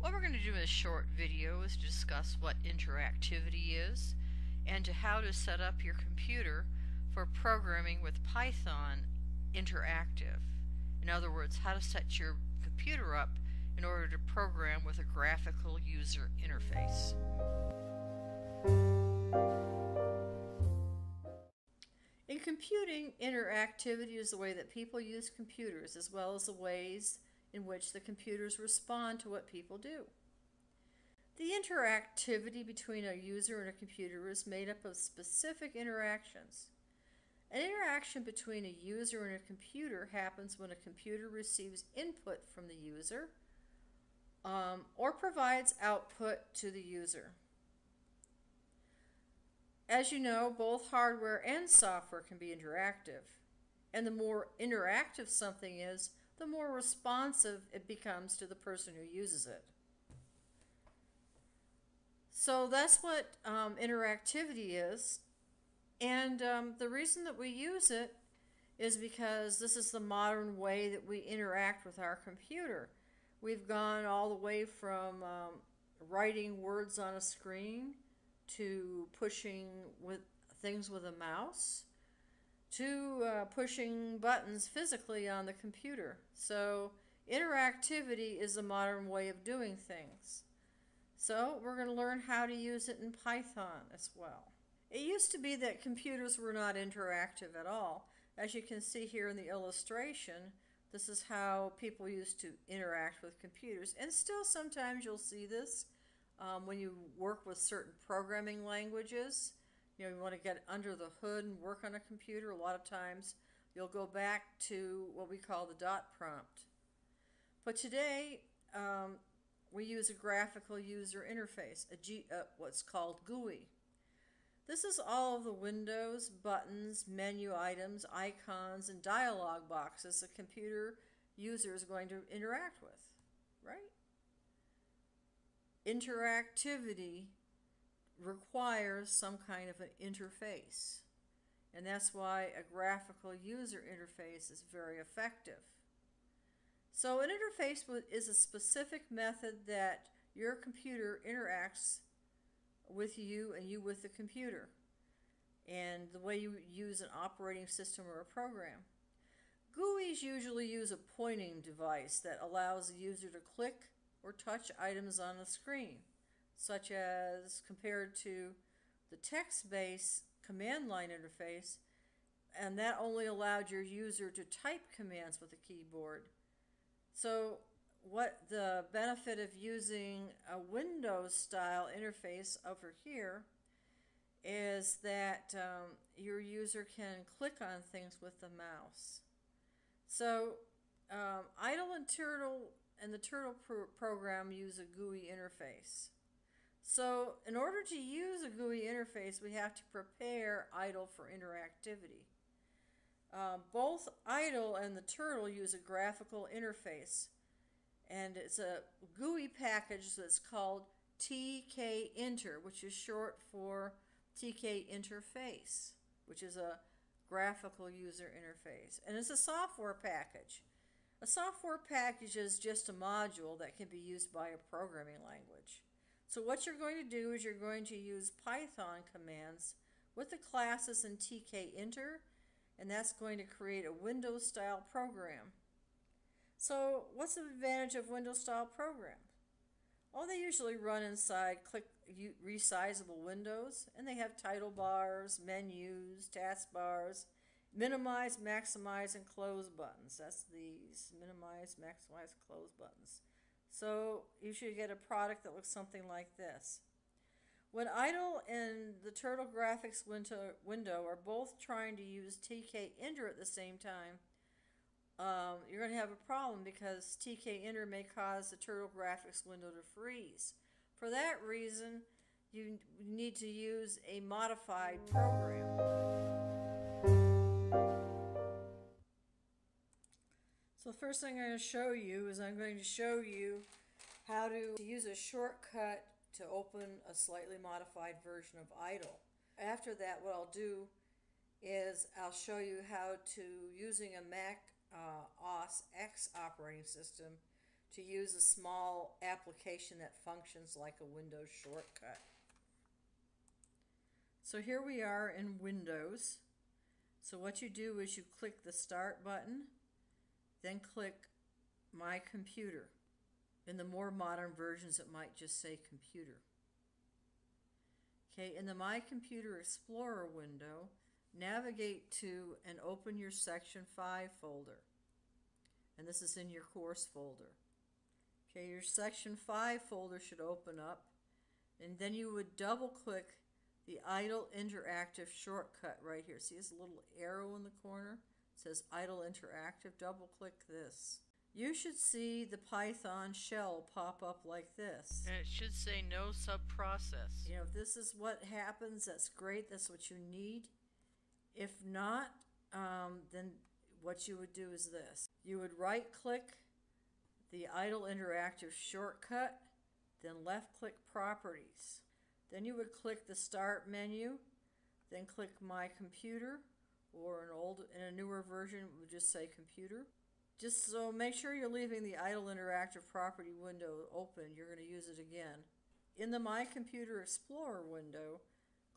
What we're going to do in this short video is discuss what interactivity is and to how to set up your computer for programming with Python Interactive. In other words, how to set your computer up in order to program with a graphical user interface. In computing, interactivity is the way that people use computers as well as the ways in which the computers respond to what people do. The interactivity between a user and a computer is made up of specific interactions. An interaction between a user and a computer happens when a computer receives input from the user um, or provides output to the user. As you know, both hardware and software can be interactive. And the more interactive something is, the more responsive it becomes to the person who uses it. So that's what um, interactivity is. And um, the reason that we use it is because this is the modern way that we interact with our computer. We've gone all the way from um, writing words on a screen to pushing with things with a mouse to uh, pushing buttons physically on the computer. So interactivity is a modern way of doing things. So we're going to learn how to use it in Python as well. It used to be that computers were not interactive at all. As you can see here in the illustration, this is how people used to interact with computers. And still sometimes you'll see this um, when you work with certain programming languages. You know, you want to get under the hood and work on a computer. A lot of times you'll go back to what we call the dot prompt. But today, um, we use a graphical user interface, a G, uh, what's called GUI. This is all of the windows, buttons, menu items, icons, and dialog boxes a computer user is going to interact with, right? Interactivity requires some kind of an interface. And that's why a graphical user interface is very effective. So an interface is a specific method that your computer interacts with you and you with the computer and the way you use an operating system or a program. GUIs usually use a pointing device that allows the user to click or touch items on the screen, such as compared to the text-based command line interface, and that only allowed your user to type commands with a keyboard. So what the benefit of using a Windows style interface over here is that um, your user can click on things with the mouse. So um, IDLE and Turtle and the Turtle pro program use a GUI interface. So in order to use a GUI interface, we have to prepare IDLE for interactivity. Uh, both IDLE and the Turtle use a graphical interface and it's a GUI package that's called tkinter, which is short for TK Interface, which is a graphical user interface. And it's a software package. A software package is just a module that can be used by a programming language. So what you're going to do is you're going to use Python commands with the classes in tkinter, and that's going to create a Windows style program. So what's the advantage of Windows style programs? Well, they usually run inside click resizable windows and they have title bars, menus, taskbars, minimize, maximize, and close buttons. That's these minimize, maximize, close buttons. So you should get a product that looks something like this. When IDLE and the Turtle Graphics window, window are both trying to use TK tkinter at the same time, um, you're going to have a problem because TK tkinter may cause the Turtle Graphics window to freeze. For that reason, you need to use a modified program. So the first thing I'm going to show you is I'm going to show you how to use a shortcut to open a slightly modified version of IDLE. After that, what I'll do is I'll show you how to, using a Mac uh, OS X operating system to use a small application that functions like a Windows shortcut. So here we are in Windows. So what you do is you click the Start button, then click My Computer. In the more modern versions, it might just say Computer. Okay, in the My Computer Explorer window, navigate to and open your Section 5 folder. And this is in your course folder. Okay, your Section 5 folder should open up, and then you would double click the idle interactive shortcut right here. See this little arrow in the corner? It says idle interactive. Double click this. You should see the Python shell pop up like this. And it should say no subprocess. You know, if this is what happens, that's great. That's what you need. If not, um, then what you would do is this. You would right click the idle interactive shortcut, then left click properties. Then you would click the start menu, then click my computer, or an old in a newer version it would just say computer. Just so make sure you're leaving the idle interactive property window open. You're going to use it again. In the My Computer Explorer window,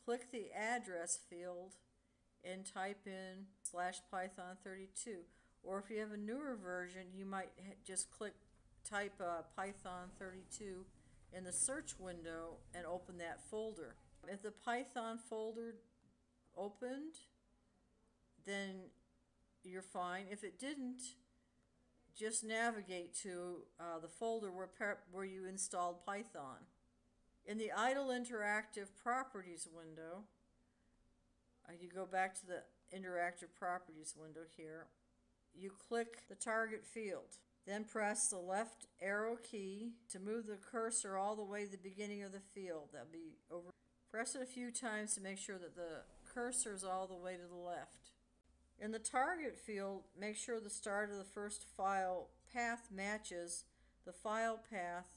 click the address field and type in slash python 32. Or if you have a newer version, you might just click type uh, python 32 in the search window and open that folder. If the Python folder opened, then you're fine. If it didn't, just navigate to uh, the folder where, where you installed Python. In the idle interactive properties window, uh, you go back to the interactive properties window here. You click the target field. Then press the left arrow key to move the cursor all the way to the beginning of the field. That'll be over. Press it a few times to make sure that the cursor is all the way to the left. In the target field, make sure the start of the first file path matches the file path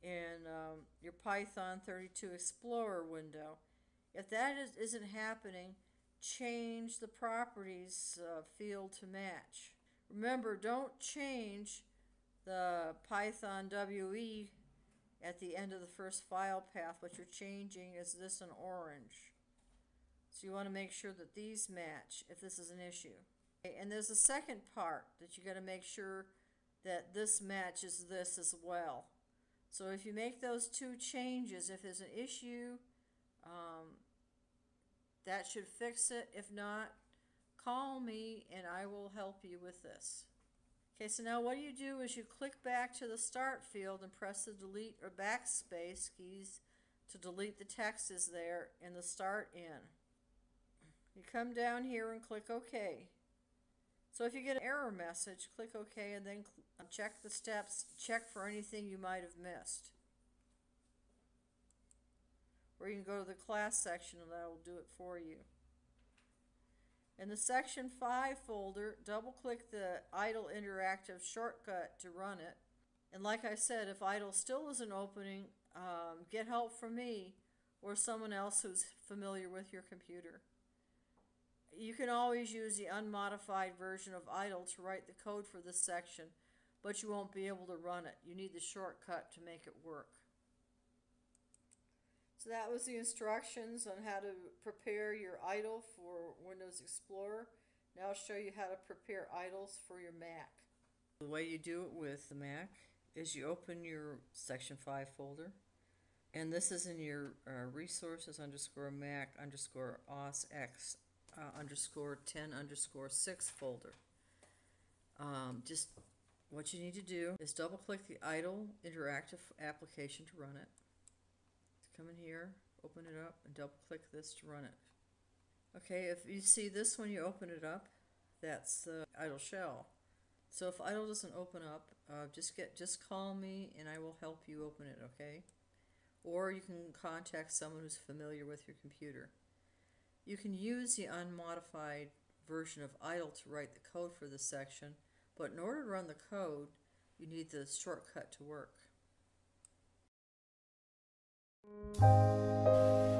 in um, your Python 32 Explorer window. If that is, isn't happening, change the properties uh, field to match. Remember, don't change the Python WE at the end of the first file path. What you're changing is this in orange. So you want to make sure that these match if this is an issue. And there's a second part that you got to make sure that this matches this as well. So if you make those two changes, if there's an issue, um, that should fix it. If not, call me and I will help you with this. Okay, so now what you do is you click back to the start field and press the delete or backspace keys to delete the text is there in the start in. You come down here and click OK. So if you get an error message, click OK and then uh, check the steps, check for anything you might have missed. Or you can go to the class section and that will do it for you. In the Section 5 folder, double click the idle interactive shortcut to run it. And like I said, if idle still isn't opening, um, get help from me or someone else who's familiar with your computer. You can always use the unmodified version of idle to write the code for this section, but you won't be able to run it. You need the shortcut to make it work. So that was the instructions on how to prepare your idle for Windows Explorer. Now I'll show you how to prepare idles for your Mac. The way you do it with the Mac is you open your Section 5 folder, and this is in your uh, resources underscore Mac underscore OS X uh, underscore 10 underscore 6 folder. Um, just what you need to do is double click the idle interactive application to run it come in here, open it up, and double click this to run it. Okay, if you see this when you open it up, that's the idle shell. So if idle doesn't open up, uh, just get just call me and I will help you open it, okay? Or you can contact someone who's familiar with your computer. You can use the unmodified version of idle to write the code for this section, but in order to run the code, you need the shortcut to work. うん。